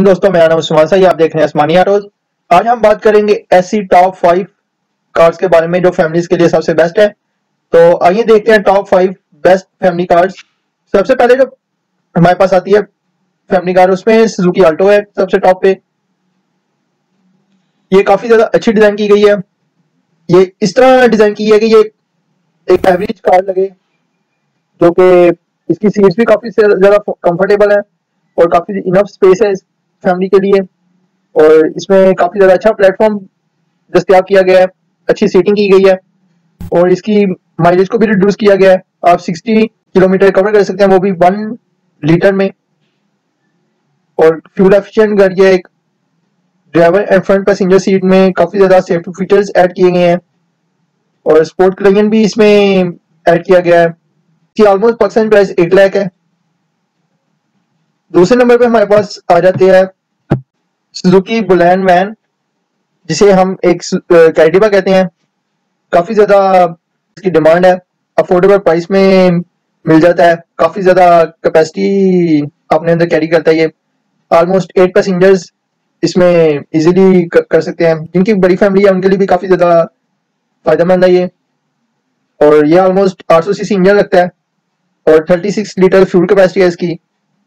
वालेकुम दोस्तों, मेरा नाम उस्मान साही आप देख रहे हैं आसमानी रोज। आज हम बात करेंगे ऐसी टॉप फाइव कार्ड्स के बारे में, जो फैमिलीज़ के लिए सबसे बेस्ट है। तो आइए देखते हैं top five best family cars सबसे पहले जो हमारे पास आती है फैमिली कार उसमें सुजुकी आल्टो है सबसे टॉप पे। ये काफ़ी ज़्यादा अच्छी डिज़ाइन की गई है। ये इस तरह डिज़ाइन की है कि ये एक एवरेज कार लगे, जो कि इसकी सीट्स भी काफ़ी ज़्यादा कंफर्टेबल है और काफ़ी इनफ स्पेस है इस फैमिली के लिए। और इसमें काफ़ी ज़्यादा अच्छा प्लेटफॉर्म दस्तियाब किया गया है। अच्छी सीटिंग की गई है। और इसकी माइलेज को भी रिड्यूस किया गया है। आप 60 किलोमीटर कवर कर सकते हैं, वो भी वन लीटर में। और फ्यूल एफिशिएंट गाड़ी है एक। Driver and front passenger seat में काफ़ी ज़्यादा सेफ्टी फीचर्स ऐड किए गए हैं। और स्पोर्ट क्लियन भी इसमें ऐड किया गया है। इसकी ऑलमोस्ट परसेंट प्राइस एक लाख है। दूसरे नंबर पे हमारे पास आ जाते हैं सुजुकी बुलैंड वैन जिसे हम एक कैटिवा कहते हैं। काफ़ी ज़्यादा इसकी डिमांड है। अफोर्डेबल प्राइस में मिल जाता है। काफ़ी ज़्यादा कैपेसिटी अपने अंदर कैरी करता है ये। ऑलमोस्ट एट पैसेंजर्स इसमें इजीली कर सकते हैं। जिनकी बड़ी फैमिली है, उनके लिए भी काफ़ी ज़्यादा फ़ायदेमंद है ये। और ये ऑलमोस्ट 800 सीसी इंजन लगता है। और 36 लीटर फ्यूल कैपेसिटी है इसकी।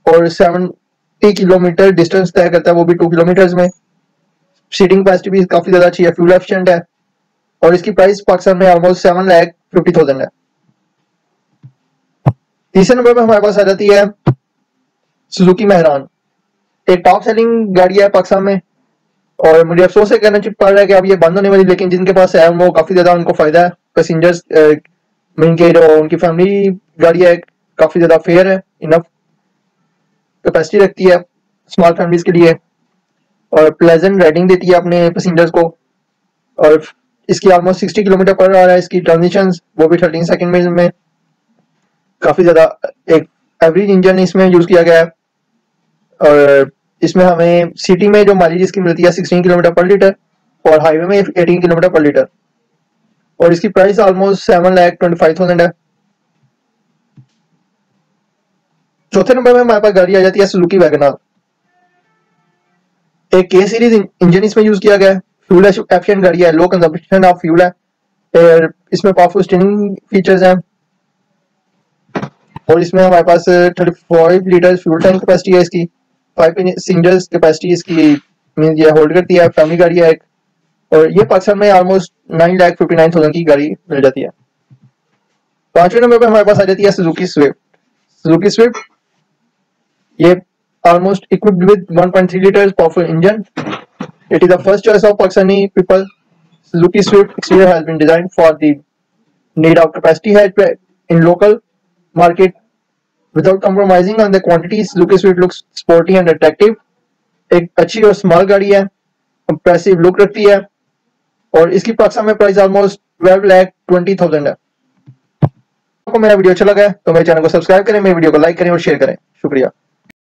और 70 किलोमीटर डिस्टेंस तय करता है, वो भी टू किलोमीटर में। सीटिंग कैपेसिटी भी काफ़ी ज़्यादा अच्छी है फ्यूल एफिशिएंट है। और इसकी प्राइस पाकिस्तान में almost seven lakh fifty thousand है। तीसरे नंबर पर हमारे पास आ जाती है सुजुकी मेहरान एक टॉप सेलिंग गाड़ी है पाकिस्तान में। और मुझे अफसोस है कहना पड़ रहा है कि अब ये बंद होने वाली, लेकिन जिनके पास है, वो काफ़ी ज़्यादा उनको फ़ायदा है। पैसेंजर्स मीन के जो उनकी फैमिली गाड़ी है, काफ़ी ज़्यादा फेयर है इनफ कैपेसिटी रखती है स्मॉल फैमिलीज़ के लिए और प्लेजेंट राइडिंग देती है अपने पैसेंजर्स को और इसकी ऑलमोस्ट 60 किलोमीटर पर आ रहा है इसकी ट्रांजिशन वो भी थर्टीन सेकेंड में, में काफ़ी ज़्यादा एक एवरेज इंजन इसमें यूज़ किया गया है और इसमें हमें सिटी में जो माइलेज इसकी मिलती है 16 किलोमीटर पर लीटर और हाईवे में 18 किलोमीटर पर लीटर और इसकी price almost seven lakh twenty five thousand है। चौथे नंबर में हमारे पास गाड़ी आ जाती है सुजुकी वैगनार एक के सीरीज़ इंजन इसमें यूज़ किया गया है। फ्यूल एफिशिएंट गाड़ी है लो कंजम्पशन ऑफ़ फ्यूल है। इसमें पावरफुल स्टीयरिंग फीचर्स हैं। और इसमें हमारे पास 35 लीटर फ्यूल टैंक कैपेसिटी है इसकी। फाइव सिंगल्स कैपेसिटी इसकी मीन ये होल्ड करती है। फैमिली गाड़ी है एक। और ये पाकिस्तान में almost nine lakh fifty nine thousand की गाड़ी मिल जाती है। पाँचवें नंबर पर हमारे पास आ जाती है सुजुकी स्विफ्ट सुजुकी स्विफ्ट ये almost equipped with 1.3 liters powerful engine. It is the first choice of Pakistani people. Suzuki Swift exterior has been designed for the need of capacity hatchback in local market without compromising on the quantity. Suzuki Swift looks sporty and attractive. एक अच्छी और small गाड़ी है compressive look रखती है और इसकी पाकिस्तान में price almost twelve lakh twenty thousand है आपको मेरा वीडियो अच्छा लगा है तो मेरे चैनल को सब्सक्राइब करें मेरे वीडियो को लाइक करें और शेयर करें शुक्रिया